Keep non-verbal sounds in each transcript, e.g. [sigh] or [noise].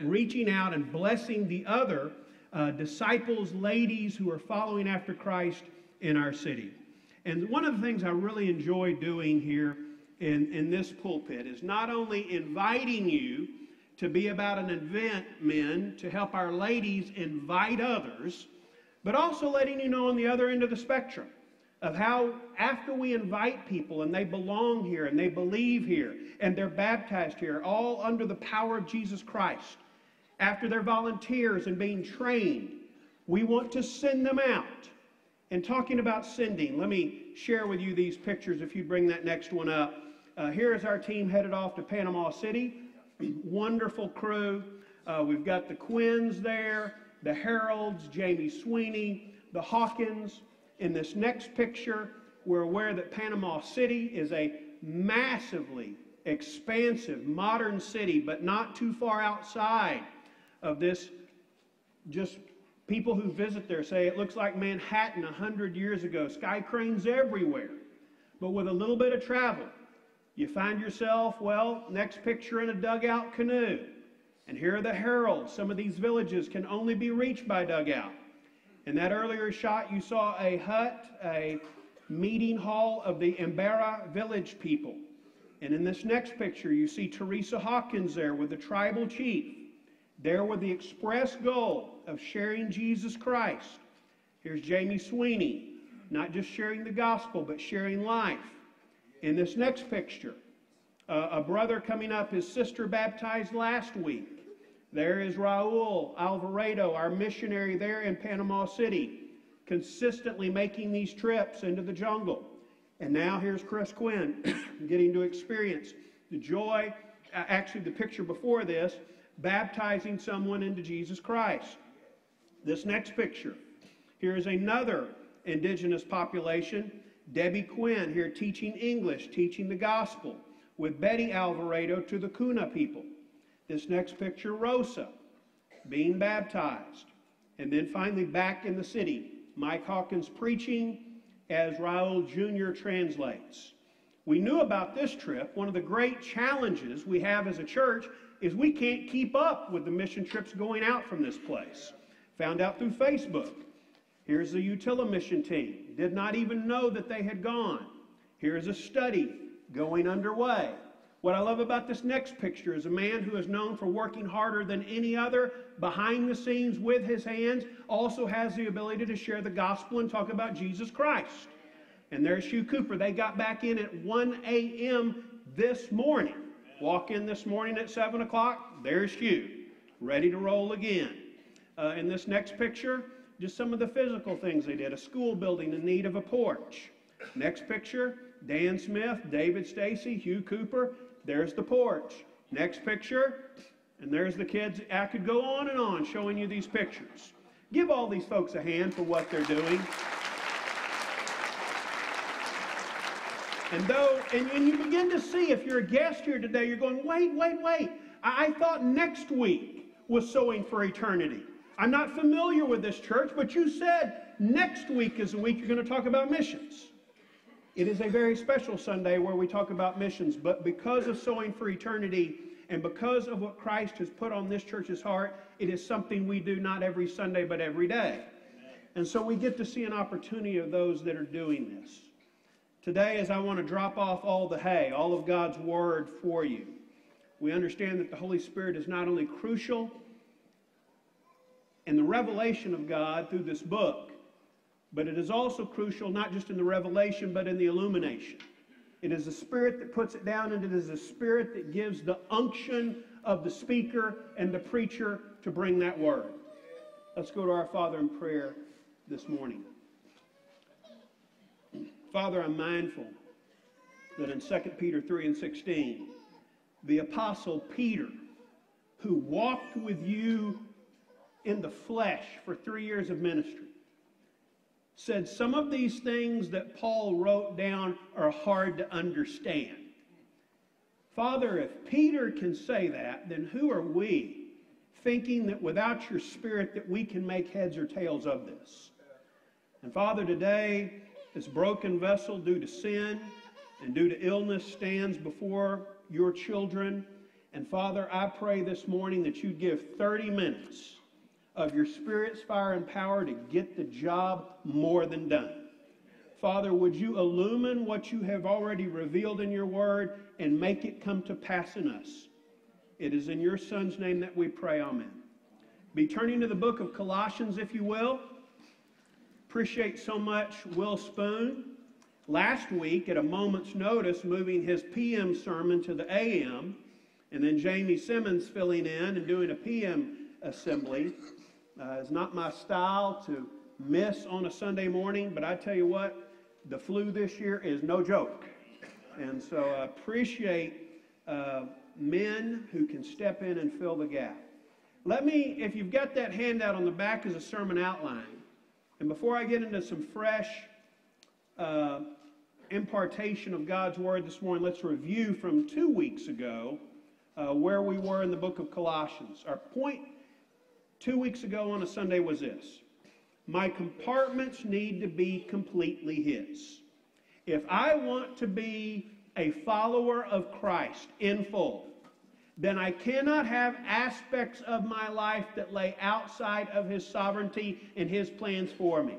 reaching out and blessing the other uh, disciples, ladies who are following after Christ in our city. And one of the things I really enjoy doing here in, in this pulpit is not only inviting you to be about an event, men, to help our ladies invite others, but also letting you know on the other end of the spectrum of how after we invite people and they belong here and they believe here and they're baptized here, all under the power of Jesus Christ, after they're volunteers and being trained, we want to send them out. And talking about sending, let me share with you these pictures if you bring that next one up. Uh, here is our team headed off to Panama City. [clears throat] Wonderful crew. Uh, we've got the Quinns there, the Heralds, Jamie Sweeney, the Hawkins. In this next picture, we're aware that Panama City is a massively expansive modern city, but not too far outside of this. Just people who visit there say it looks like Manhattan 100 years ago, sky cranes everywhere. But with a little bit of travel, you find yourself, well, next picture in a dugout canoe. And here are the Heralds. Some of these villages can only be reached by dugout. In that earlier shot, you saw a hut, a meeting hall of the Embera village people. And in this next picture, you see Teresa Hawkins there with the tribal chief, there with the express goal of sharing Jesus Christ. Here's Jamie Sweeney, not just sharing the gospel, but sharing life. In this next picture, uh, a brother coming up, his sister baptized last week. There is Raul Alvarado, our missionary there in Panama City, consistently making these trips into the jungle. And now here's Chris Quinn [coughs] getting to experience the joy, actually, the picture before this, baptizing someone into Jesus Christ. This next picture, here is another indigenous population, Debbie Quinn, here teaching English, teaching the gospel with Betty Alvarado to the Kuna people. This next picture, Rosa being baptized. And then finally, back in the city, Mike Hawkins preaching as Raul Jr. translates. We knew about this trip. One of the great challenges we have as a church is we can't keep up with the mission trips going out from this place. Found out through Facebook. Here's the Utila mission team. Did not even know that they had gone. Here's a study going underway. What I love about this next picture is a man who is known for working harder than any other behind the scenes with his hands, also has the ability to share the gospel and talk about Jesus Christ. And there's Hugh Cooper. They got back in at 1 a.m. this morning. Walk in this morning at 7 o'clock. There's Hugh, ready to roll again. Uh, in this next picture, just some of the physical things they did a school building in need of a porch. Next picture, Dan Smith, David Stacy, Hugh Cooper, there's the porch. Next picture, and there's the kids. I could go on and on showing you these pictures. Give all these folks a hand for what they're doing. And though, and, and you begin to see, if you're a guest here today, you're going, wait, wait, wait. I, I thought next week was sowing for eternity. I'm not familiar with this church, but you said next week is the week you're going to talk about missions. It is a very special Sunday where we talk about missions, but because of sowing for eternity and because of what Christ has put on this church's heart, it is something we do not every Sunday, but every day. And so we get to see an opportunity of those that are doing this. Today, as I want to drop off all the hay, all of God's Word for you, we understand that the Holy Spirit is not only crucial in the revelation of God through this book, but it is also crucial not just in the revelation, but in the illumination. It is the Spirit that puts it down, and it is the Spirit that gives the unction of the speaker and the preacher to bring that word. Let's go to our Father in prayer this morning. Father, I'm mindful that in 2 Peter 3 and 16, the Apostle Peter, who walked with you in the flesh for three years of ministry, said some of these things that Paul wrote down are hard to understand. Father, if Peter can say that, then who are we thinking that without your spirit that we can make heads or tails of this? And Father, today, this broken vessel due to sin and due to illness stands before your children. And Father, I pray this morning that you give 30 minutes of your Spirit's fire and power to get the job more than done. Father, would you illumine what you have already revealed in your word and make it come to pass in us? It is in your Son's name that we pray. Amen. Be turning to the book of Colossians, if you will. Appreciate so much Will Spoon. Last week, at a moment's notice, moving his PM sermon to the AM, and then Jamie Simmons filling in and doing a PM assembly. Uh, it's not my style to miss on a Sunday morning, but I tell you what, the flu this year is no joke. And so I appreciate uh, men who can step in and fill the gap. Let me, if you've got that handout on the back as a sermon outline, and before I get into some fresh uh, impartation of God's word this morning, let's review from two weeks ago uh, where we were in the book of Colossians. Our point two weeks ago on a Sunday was this my compartments need to be completely His. If I want to be a follower of Christ in full, then I cannot have aspects of my life that lay outside of His sovereignty and His plans for me.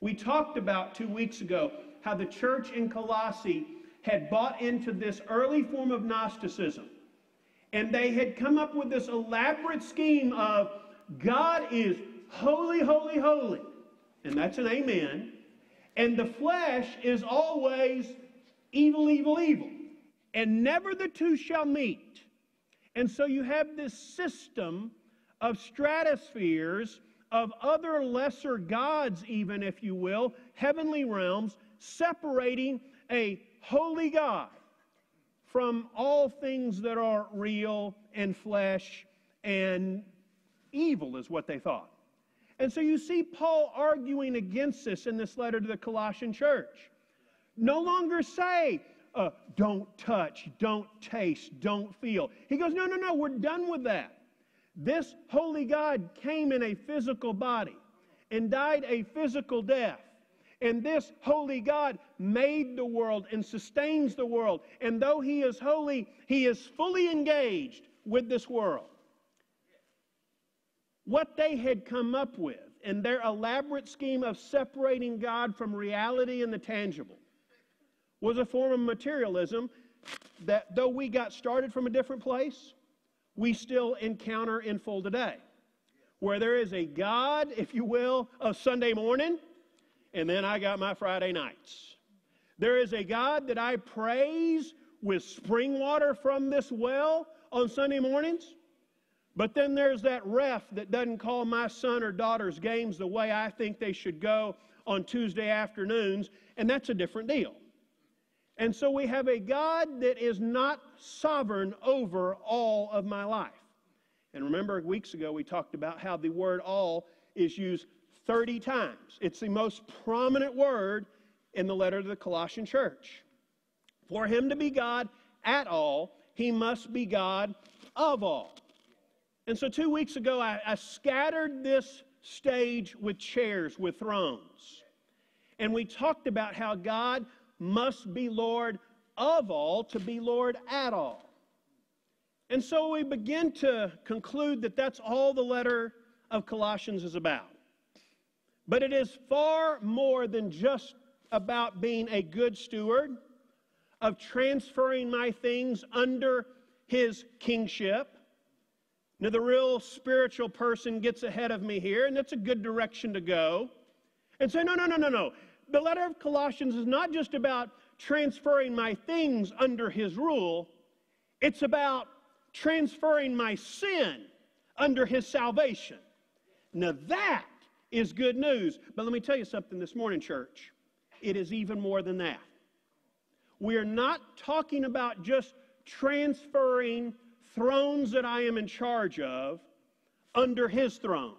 We talked about two weeks ago how the church in Colossae had bought into this early form of Gnosticism. And they had come up with this elaborate scheme of God is holy, holy, holy. And that's an amen. And the flesh is always evil, evil, evil. And never the two shall meet. And so you have this system of stratospheres, of other lesser gods, even if you will, heavenly realms, separating a holy God from all things that are real and flesh and evil, is what they thought. And so you see Paul arguing against this in this letter to the Colossian church. No longer say, uh, don't touch, don't taste, don't feel. He goes, no, no, no, we're done with that. This holy God came in a physical body and died a physical death. And this holy God made the world and sustains the world. And though he is holy, he is fully engaged with this world. What they had come up with in their elaborate scheme of separating God from reality and the tangible was a form of materialism that, though we got started from a different place, we still encounter in full today. Where there is a God, if you will, of Sunday morning, and then I got my Friday nights. There is a God that I praise with spring water from this well on Sunday mornings. But then there's that ref that doesn't call my son or daughter's games the way I think they should go on Tuesday afternoons, and that's a different deal. And so we have a God that is not sovereign over all of my life. And remember, weeks ago we talked about how the word all is used 30 times. It's the most prominent word in the letter to the Colossian church. For him to be God at all, he must be God of all. And so two weeks ago, I, I scattered this stage with chairs, with thrones. And we talked about how God must be Lord of all to be Lord at all. And so we begin to conclude that that's all the letter of Colossians is about. But it is far more than just about being a good steward, of transferring my things under his kingship, now, the real spiritual person gets ahead of me here, and that's a good direction to go. And say, no, no, no, no, no. The letter of Colossians is not just about transferring my things under his rule, it's about transferring my sin under his salvation. Now, that is good news. But let me tell you something this morning, church. It is even more than that. We are not talking about just transferring thrones that I am in charge of under his throne.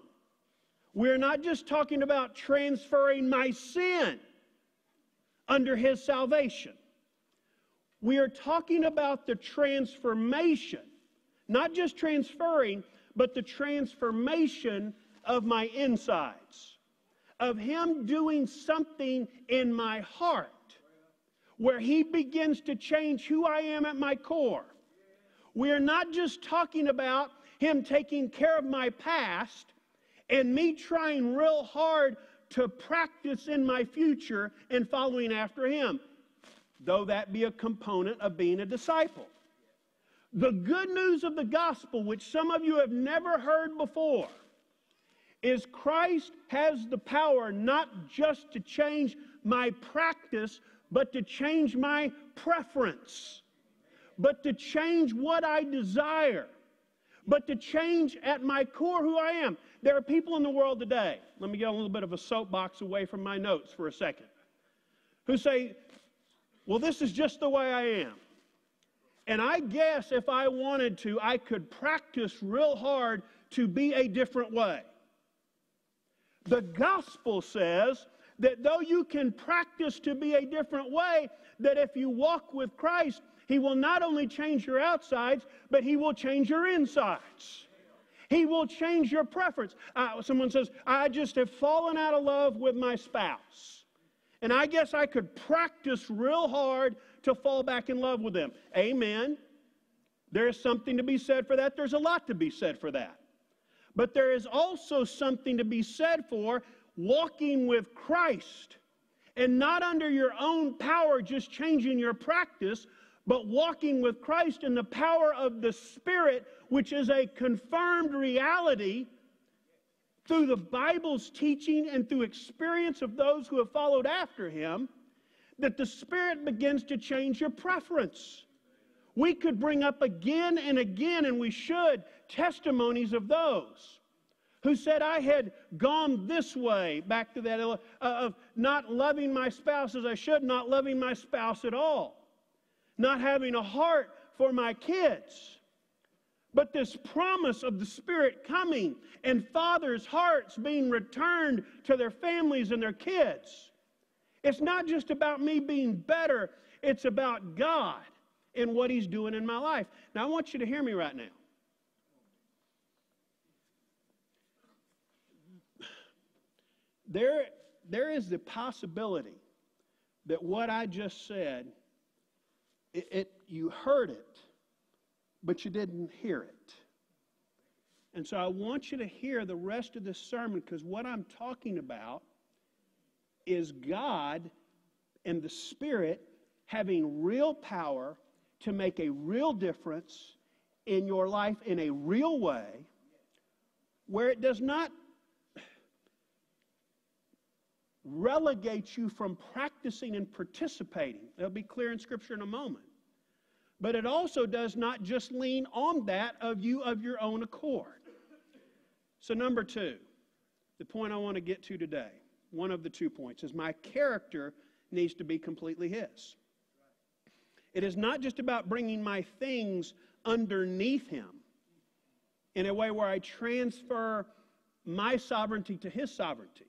We're not just talking about transferring my sin under his salvation. We are talking about the transformation, not just transferring, but the transformation of my insides, of him doing something in my heart where he begins to change who I am at my core We are not just talking about Him taking care of my past and me trying real hard to practice in my future and following after Him, though that be a component of being a disciple. The good news of the gospel, which some of you have never heard before, is Christ has the power not just to change my practice, but to change my preference, but to change what I desire, but to change at my core who I am. There are people in the world today, let me get a little bit of a soapbox away from my notes for a second, who say, well, this is just the way I am. And I guess if I wanted to, I could practice real hard to be a different way. The gospel says that though you can practice to be a different way, that if you walk with Christ, He will not only change your outsides, but He will change your insides. He will change your preference. Uh, someone says, I just have fallen out of love with my spouse. And I guess I could practice real hard to fall back in love with them. Amen. There is something to be said for that. There's a lot to be said for that. But there is also something to be said for walking with Christ and not under your own power, just changing your practice, but walking with Christ in the power of the Spirit, which is a confirmed reality through the Bible's teaching and through experience of those who have followed after Him, that the Spirit begins to change your preference. We could bring up again and again, and we should, testimonies of those who said, I had gone this way, back to that, uh, of not loving my spouse as I should, not loving my spouse at all, not having a heart for my kids. But this promise of the Spirit coming and fathers' hearts being returned to their families and their kids. It's not just about me being better, it's about God and what He's doing in my life. Now, I want you to hear me right now. There, there is the possibility that what I just said, it, it, you heard it, but you didn't hear it. And so I want you to hear the rest of this sermon because what I'm talking about is God and the Spirit having real power to make a real difference in your life in a real way where it does not relegate you from practicing and participating. That'll be clear in Scripture in a moment. But it also does not just lean on that of you of your own accord. So, number two, the point I want to get to today, one of the two points, is my character needs to be completely His. It is not just about bringing my things underneath Him in a way where I transfer my sovereignty to His sovereignty.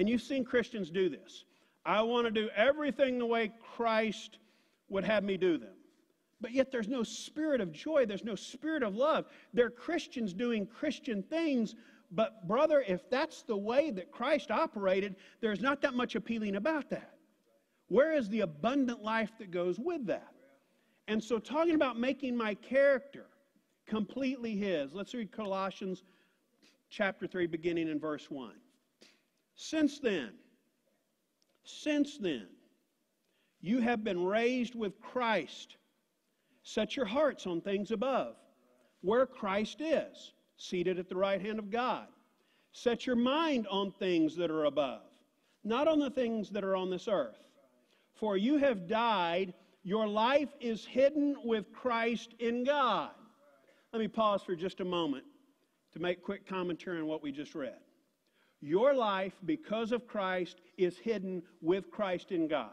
And you've seen Christians do this. I want to do everything the way Christ would have me do them. But yet there's no spirit of joy, there's no spirit of love. They're Christians doing Christian things, but brother, if that's the way that Christ operated, there's not that much appealing about that. Where is the abundant life that goes with that? And so, talking about making my character completely His, let's read Colossians chapter 3, beginning in verse 1. Since then, since then, you have been raised with Christ. Set your hearts on things above, where Christ is, seated at the right hand of God. Set your mind on things that are above, not on the things that are on this earth. For you have died, your life is hidden with Christ in God. Let me pause for just a moment to make quick commentary on what we just read. Your life, because of Christ, is hidden with Christ in God.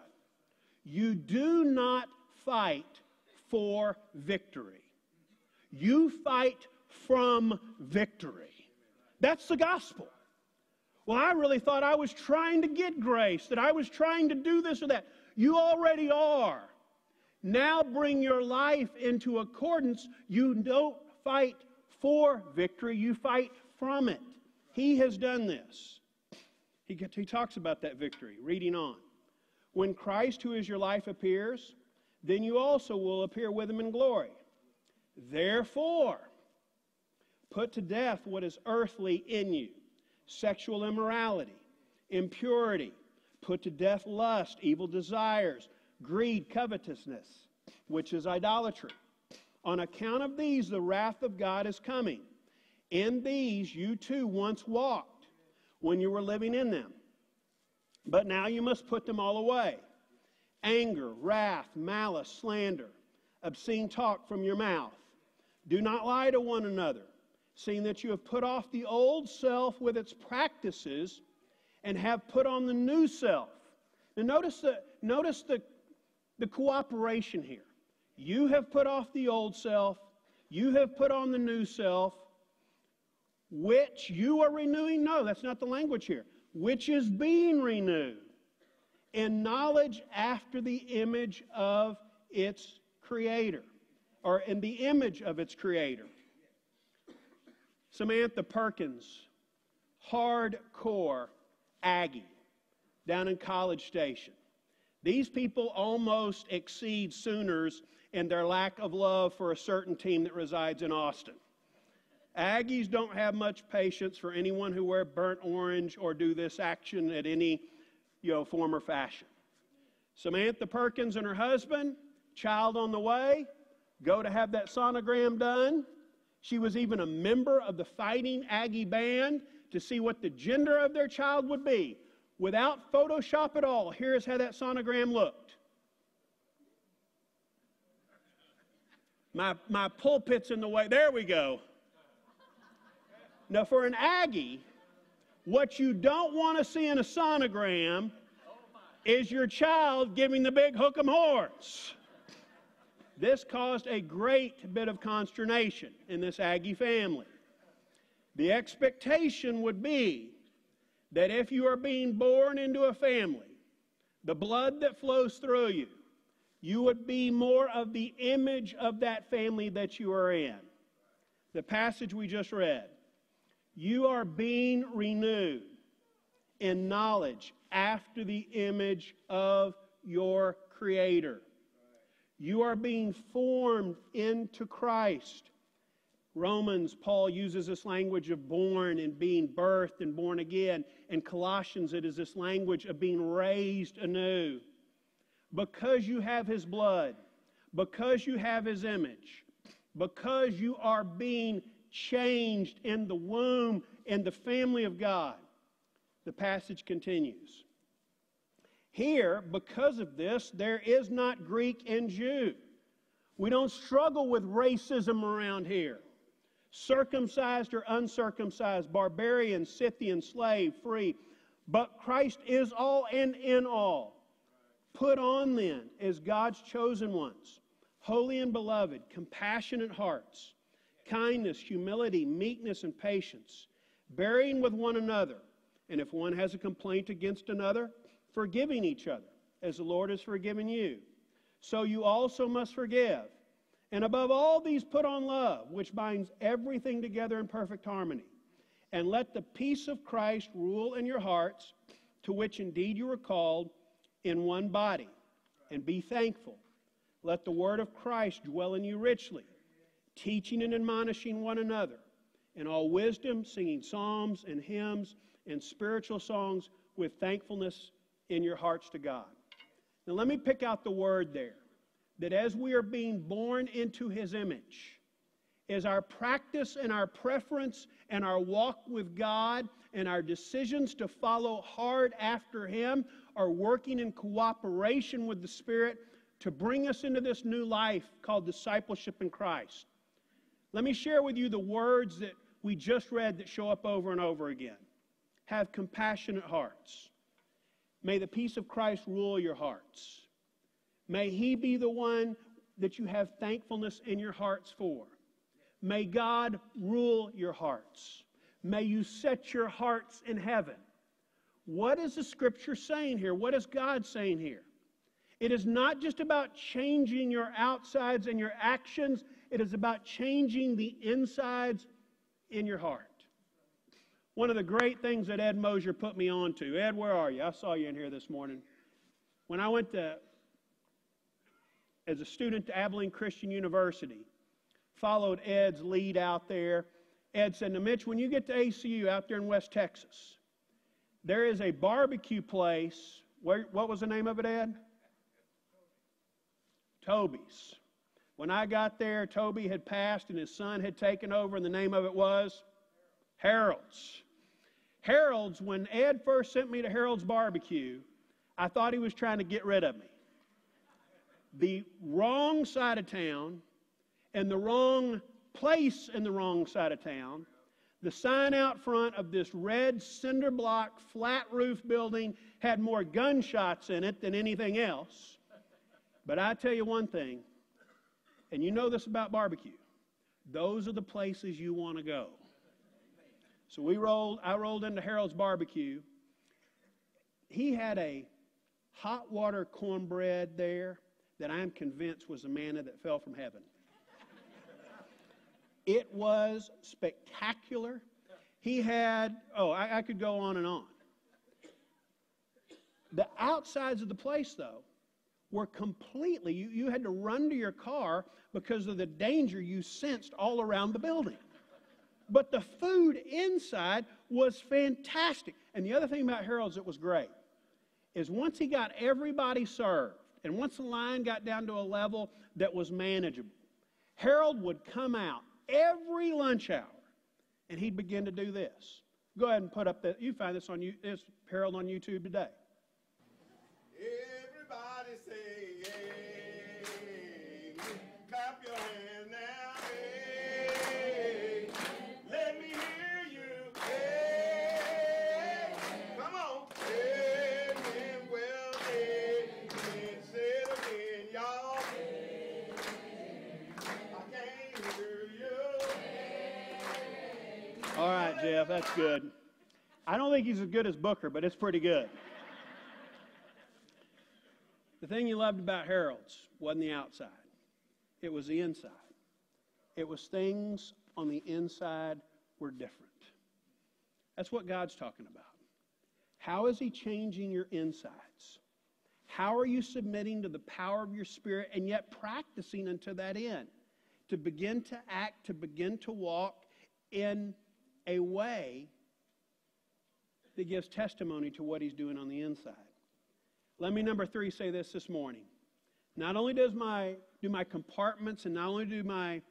You do not fight for victory, you fight from victory. That's the gospel. Well, I really thought I was trying to get grace, that I was trying to do this or that. You already are. Now bring your life into accordance. You don't fight for victory, you fight from it. He has done this. He, he talks about that victory, reading on. When Christ, who is your life, appears, then you also will appear with him in glory. Therefore, put to death what is earthly in you sexual immorality, impurity, put to death lust, evil desires, greed, covetousness, which is idolatry. On account of these, the wrath of God is coming. In these you too once walked when you were living in them. But now you must put them all away anger, wrath, malice, slander, obscene talk from your mouth. Do not lie to one another, seeing that you have put off the old self with its practices and have put on the new self. Now, notice the, notice the, the cooperation here. You have put off the old self, you have put on the new self, which you are renewing. No, that's not the language here. Which is being renewed in knowledge after the image of its creator, or in the image of its creator. Samantha Perkins, hardcore Aggie down in College Station. These people almost exceed Sooners in their lack of love for a certain team that resides in Austin. Aggies don't have much patience for anyone who wear burnt orange or do this action at any you know, form or fashion. Samantha Perkins and her husband, child on the way, go to have that sonogram done. She was even a member of the Fighting Aggie Band to see what the gender of their child would be. Without Photoshop at all, here's how that sonogram looked. My, my pulpit's in the way. There we go. Now, for an Aggie, what you don't want to see in a sonogram is your child giving the big hook 'em horns. This caused a great bit of consternation in this Aggie family. The expectation would be that if you are being born into a family, the blood that flows through you, you would be more of the image of that family that you are in. The passage we just read. You are being renewed in knowledge after the image of your Creator. You are being formed into Christ. Romans, Paul uses this language of born and being birthed and born again. In Colossians, it is this language of being raised anew. Because you have his blood, because you have his image, because you are being changed in the womb in the family of God. The passage continues. Here, because of this, there is not Greek and Jew. We don't struggle with racism around here. Circumcised or uncircumcised, barbarian, Scythian, slave, free. But Christ is all and in all. Put on then as God's chosen ones, holy and beloved, compassionate hearts, kindness, humility, meekness, and patience, bearing with one another. And if one has a complaint against another, forgiving each other, as the Lord has forgiven you. So you also must forgive. And above all these, put on love, which binds everything together in perfect harmony. And let the peace of Christ rule in your hearts, to which indeed you were called in one body. And be thankful. Let the word of Christ dwell in you richly, teaching and admonishing one another in all wisdom, singing psalms and hymns and spiritual songs with thankfulness in your hearts to God. Now, let me pick out the word there that as we are being born into his image, is our practice and our preference and our walk with God and our decisions to follow hard after him are working in cooperation with the Spirit to bring us into this new life called discipleship in Christ. Let me share with you the words that we just read that show up over and over again. Have compassionate hearts May the peace of Christ rule your hearts. May He be the one that you have thankfulness in your hearts for. May God rule your hearts. May you set your hearts in heaven. What is the scripture saying here? What is God saying here? It is not just about changing your outsides and your actions, it is about changing the insides in your heart. One of the great things that Ed Mosier put me on to. Ed, where are you? I saw you in here this morning. When I went to, as a student to Abilene Christian University, followed Ed's lead out there. Ed said, Now, Mitch, when you get to ACU out there in West Texas, there is a barbecue place. Where, what was the name of it, Ed? Toby's. When I got there, Toby had passed and his son had taken over, and the name of it was Harold's. Harold's, when Ed first sent me to Harold's Barbecue, I thought he was trying to get rid of me. The wrong side of town and the wrong place in the wrong side of town. The sign out front of this red cinder block flat roof building had more gunshots in it than anything else. But I tell you one thing and you know this about barbecue. Those are the places you want to go. So we rolled, I rolled into Harold's barbecue. He had a hot water cornbread there that I'm convinced was the manna that fell from heaven. it was spectacular. He had, oh, I, I could go on and on. The outsides of the place, though, were completely, you, you had to run to your car because of the danger you sensed all around the building. But the food inside was fantastic. And the other thing about Harold's that was great is once he got everybody served, and once the line got down to a level that was manageable, Harold would come out every lunch hour and he'd begin to do this. Go ahead and put up that. You find this on you. This Harold on YouTube today. Jeff. That's good. I don't think he's as good as Booker, but it's pretty good. the thing you loved about Harold's wasn't the outside, it was the inside. It was things on the inside were different. That's what God's talking about. How is He changing your insides? How are you submitting to the power of your spirit and yet practicing unto that end? To begin to act, to begin to walk in a way that gives testimony to what he's doing on the inside. Let me, number three, say this this morning. Not only does my do my compartments and not only do my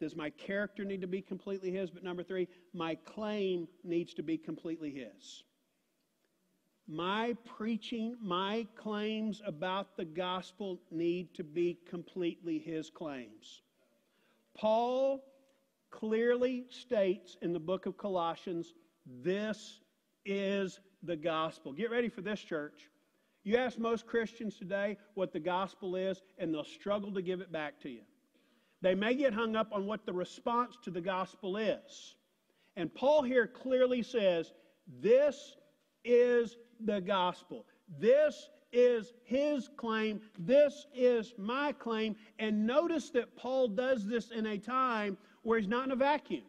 does my character need to be completely his, but number three, my claim needs to be completely his. My preaching, my claims about the gospel need to be completely his claims. Paul clearly states in the book of Colossians this is the gospel. Get ready for this, church. You ask most Christians today what the gospel is, and they'll struggle to give it back to you. They may get hung up on what the response to the gospel is. And Paul here clearly says, This is the gospel. This is his claim. This is my claim. And notice that Paul does this in a time where he's not in a vacuum.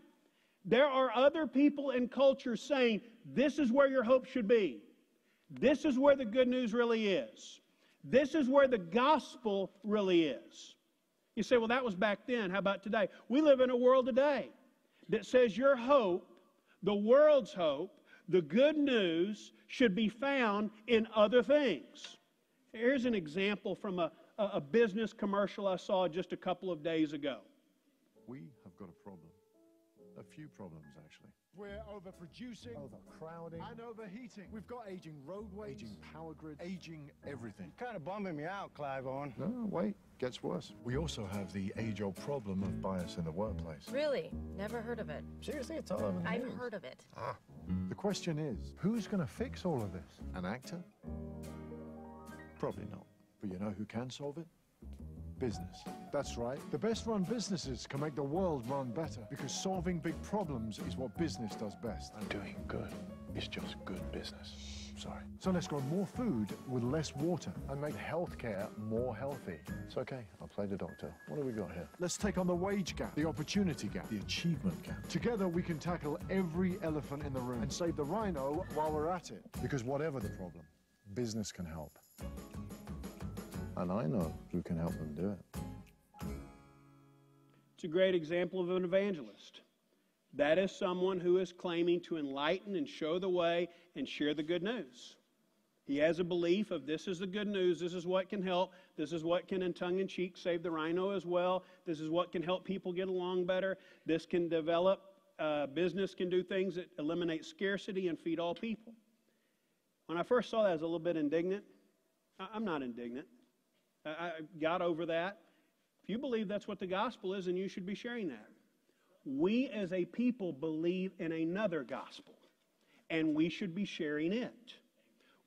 There are other people in culture saying, this is where your hope should be. This is where the good news really is. This is where the gospel really is. You say, well, that was back then. How about today? We live in a world today that says your hope, the world's hope, the good news should be found in other things. Here's an example from a, a business commercial I saw just a couple of days ago. We have got a problem. A few problems, actually. We're overproducing, overcrowding, and overheating. We've got aging roadways, aging power grids, aging everything. kind of bumming me out, Clive Owen. No, wait, gets worse. We also have the age-old problem of bias in the workplace. Really? Never heard of it. Seriously, it's all over the I've news. heard of it. Ah. The question is, who's going to fix all of this? An actor? Probably not. But you know who can solve it? Business. That's right. The best run businesses can make the world run better because solving big problems is what business does best. And doing good is just good business. Sorry. So let's grow more food with less water and make healthcare more healthy. It's okay. I'll play the doctor. What have we got here? Let's take on the wage gap, the opportunity gap, the achievement gap. Together we can tackle every elephant in the room and save the rhino while we're at it. Because whatever the problem, business can help. And I know who can help them do it. It's a great example of an evangelist. That is someone who is claiming to enlighten and show the way and share the good news. He has a belief of this is the good news, this is what can help, this is what can, in tongue in cheek, save the rhino as well, this is what can help people get along better, this can develop, uh, business can do things that eliminate scarcity and feed all people. When I first saw that, I was a little bit indignant. I'm not indignant. I, got over that. If you believe that's what the gospel is, then you should be sharing that. We as a people believe in another gospel, and we should be sharing it.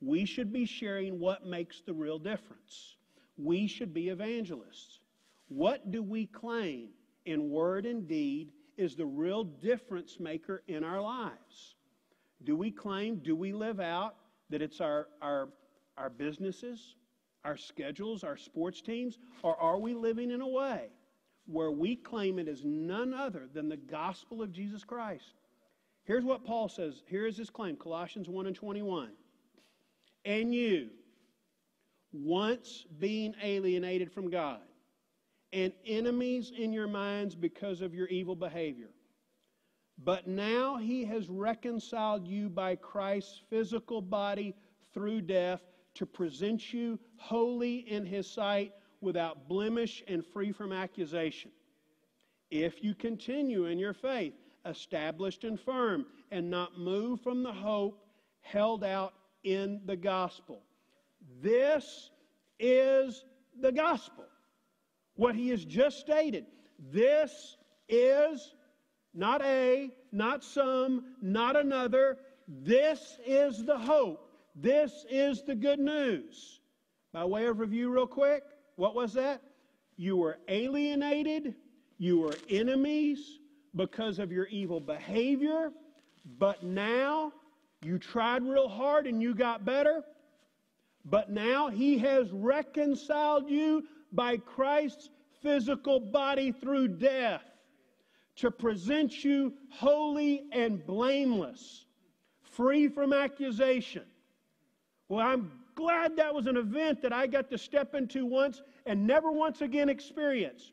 We should be sharing what makes the real difference. We should be evangelists. What do we claim in word and deed is the real difference maker in our lives? Do we claim, do we live out that it's our, our, our businesses, our schedules, our sports teams, or are we living in a way where we claim it is none other than the gospel of Jesus Christ? Here's what Paul says. Here is his claim Colossians 1 and 21 and you, once being alienated from God and enemies in your minds because of your evil behavior. But now he has reconciled you by Christ's physical body through death to present you holy in his sight without blemish and free from accusation. If you continue in your faith, established and firm, and not move from the hope held out in the gospel. This is the gospel. What he has just stated. This is not a, not some, not another. This is the hope. This is the good news. By way of review, real quick, what was that? You were alienated, you were enemies because of your evil behavior, but now you tried real hard and you got better, but now He has reconciled you by Christ's physical body through death to present you holy and blameless, free from accusation. Well, I'm glad that was an event that I got to step into once and never once again experience.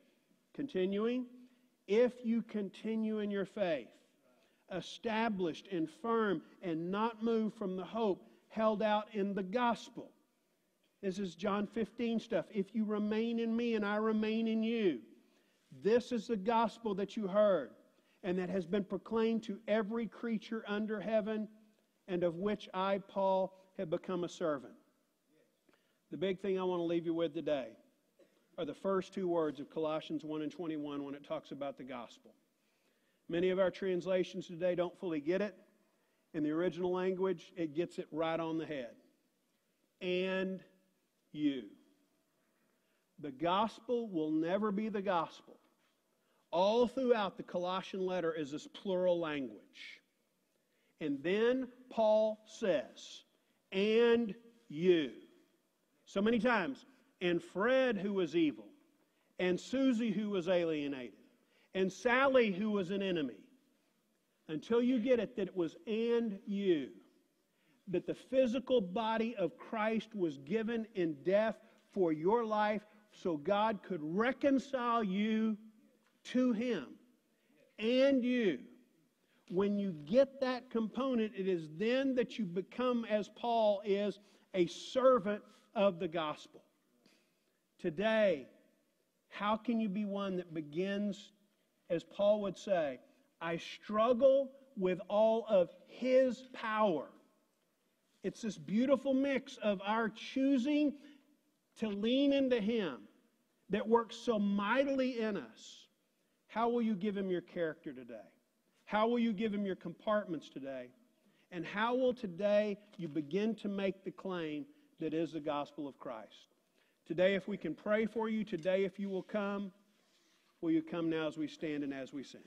Continuing, if you continue in your faith, established and firm and not moved from the hope held out in the gospel. This is John 15 stuff. If you remain in me and I remain in you, this is the gospel that you heard and that has been proclaimed to every creature under heaven and of which I, Paul, have become a servant. The big thing I want to leave you with today are the first two words of Colossians 1 and 21 when it talks about the gospel. Many of our translations today don't fully get it. In the original language, it gets it right on the head. And you. The gospel will never be the gospel. All throughout the Colossian letter is this plural language. And then Paul says, and you. So many times, and Fred, who was evil, and Susie, who was alienated, and Sally, who was an enemy, until you get it that it was and you. That the physical body of Christ was given in death for your life so God could reconcile you to Him and you. When you get that component, it is then that you become, as Paul is, a servant of the gospel. Today, how can you be one that begins as Paul would say, I struggle with all of his power. It's this beautiful mix of our choosing to lean into him that works so mightily in us. How will you give him your character today? How will you give him your compartments today? And how will today you begin to make the claim that is the gospel of Christ? Today, if we can pray for you, today, if you will come, Will you come now as we stand and as we sing?